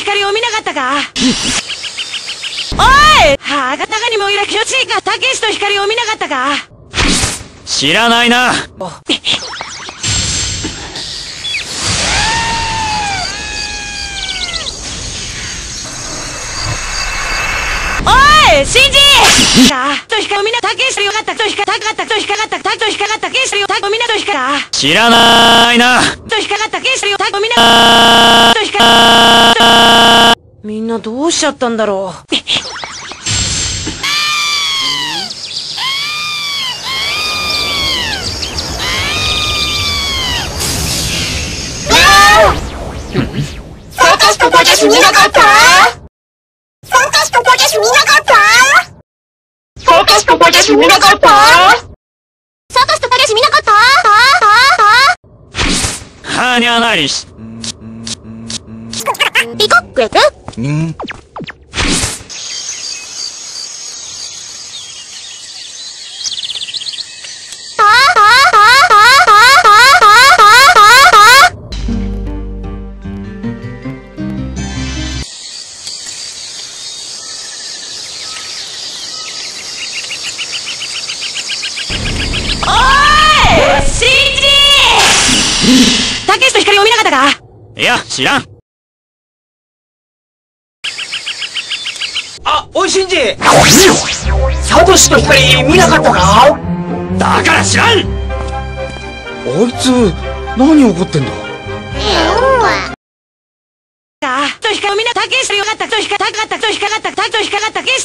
光を見なかったか？おい！はがたがにもいらきょちいかたけしと光を見なかったか？知らないな。おいシンジ！かと光を見なたけしよかった。と光たかったと光かったたと光かったけしよたを見なと光か。知らないな。と光かったけしよたを見な。と光みんなどうしちゃったんだろう。サーカスとたけし見なかった？サーカスとたけし見なかった？サーカスとたけし見なかった？サーカスとたけし見なかった？はにゃなりしクエクおいシンジ！たけしと光を見なかったか？いや知らんあ、おいしんじ。サトシの光見なかったか？だから知らん！あいつ何怒ってんだ？かと光を見なたけしよかった。と光たかった。と光かった。たと光かった。けし